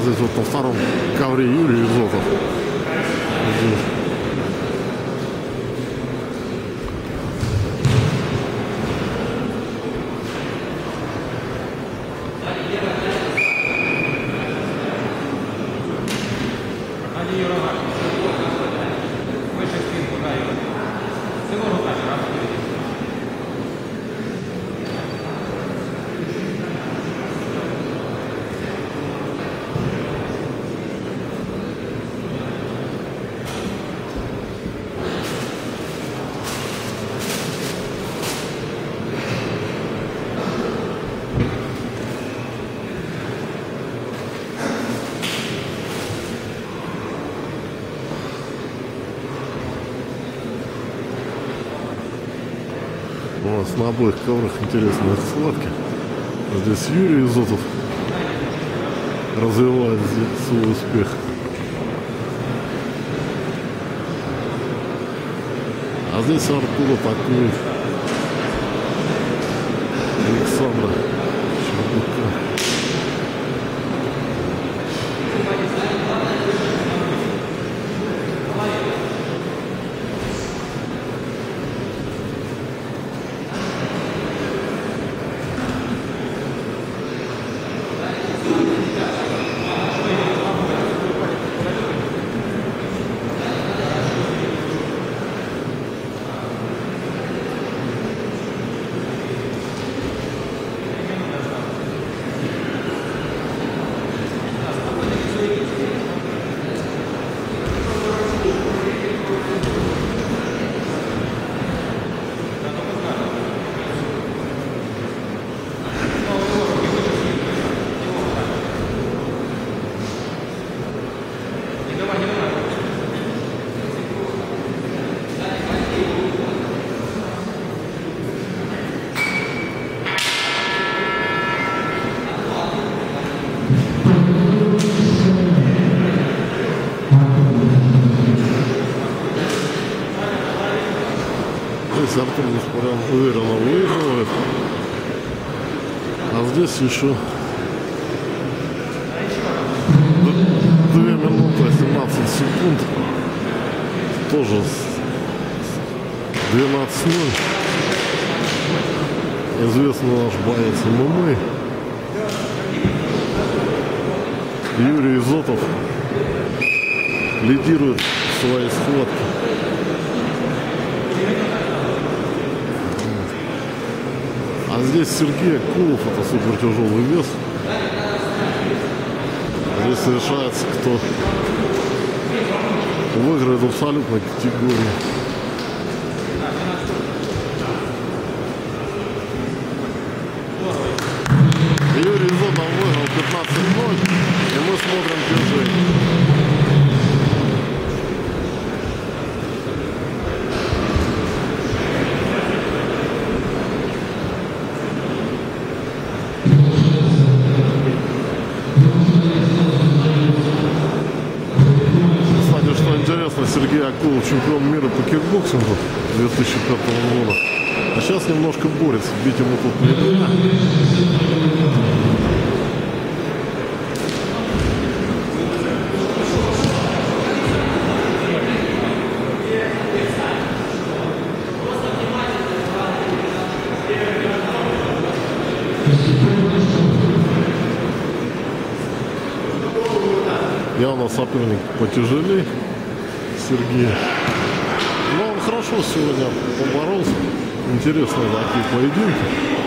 здесь вот на втором ковре Юрий Изотов. Нас на обоих коврах интересные схватки. Здесь Юрий Изотов развивает здесь свой успех. А здесь Артур атакует Александра Здесь Артур Гаспарян уверенно выигрывает. А здесь еще д- 2 минуты 17 секунд. Тоже с- 12-0. Известный наш боец ММА. Юрий Изотов лидирует в своей А здесь Сергей Акулов, это супер тяжелый вес. Здесь решается, кто выиграет в абсолютной категории. Юрий Зотов выиграл 15-0, и мы смотрим движение. Интересно, Сергей Акулов чемпион мира по кикбоксингу 2005 года. А сейчас немножко борется, бить ему тут нельзя. Явно соперник потяжелее Сергей. Но он хорошо сегодня поборолся. Интересные такие поединки.